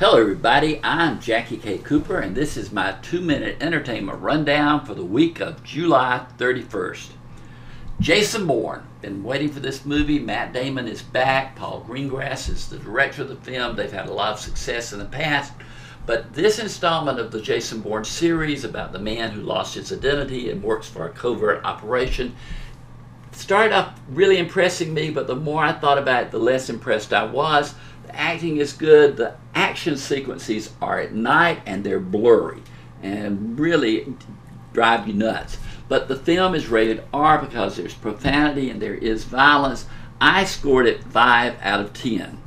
Hello, everybody. I'm Jackie K. Cooper, and this is my two minute entertainment rundown for the week of July 31st. Jason Bourne. Been waiting for this movie. Matt Damon is back. Paul Greengrass is the director of the film. They've had a lot of success in the past. But this installment of the Jason Bourne series about the man who lost his identity and works for a covert operation started off really impressing me, but the more I thought about it, the less impressed I was. The acting is good. The action sequences are at night and they're blurry and really drive you nuts. But the film is rated R because there's profanity and there is violence. I scored it 5 out of 10.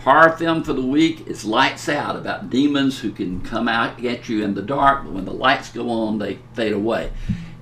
Horror film for the week is Lights Out about demons who can come out at you in the dark, but when the lights go on, they fade away.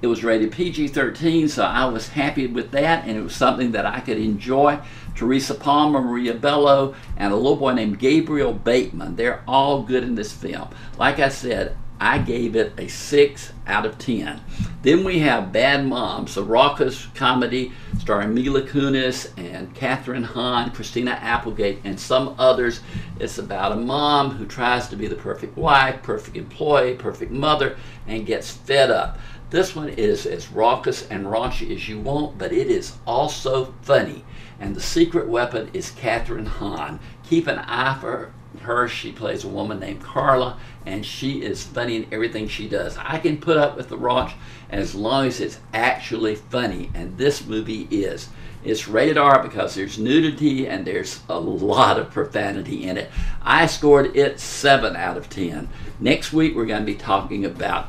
It was rated PG 13, so I was happy with that, and it was something that I could enjoy. Teresa Palmer, Maria Bello, and a little boy named Gabriel Bateman. They're all good in this film. Like I said, I gave it a 6 out of 10. Then we have Bad Moms, a raucous comedy starring Mila Kunis and Kathryn Hahn, Christina Applegate, and some others. It's about a mom who tries to be the perfect wife, perfect employee, perfect mother, and gets fed up. This one is as raucous and raunchy as you want, but it is also funny. And the secret weapon is Kathryn Hahn. Keep an eye for her. She plays a woman named Carla, and she is funny in everything she does. I can put up with the raunch as long as it's actually funny, and this movie is. It's rated R because there's nudity and there's a lot of profanity in it. I scored it 7 out of 10. Next week, we're going to be talking about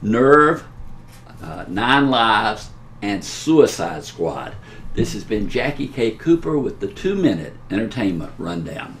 Nerve, uh, Nine Lives, and Suicide Squad. This has been Jackie K. Cooper with the two minute entertainment rundown.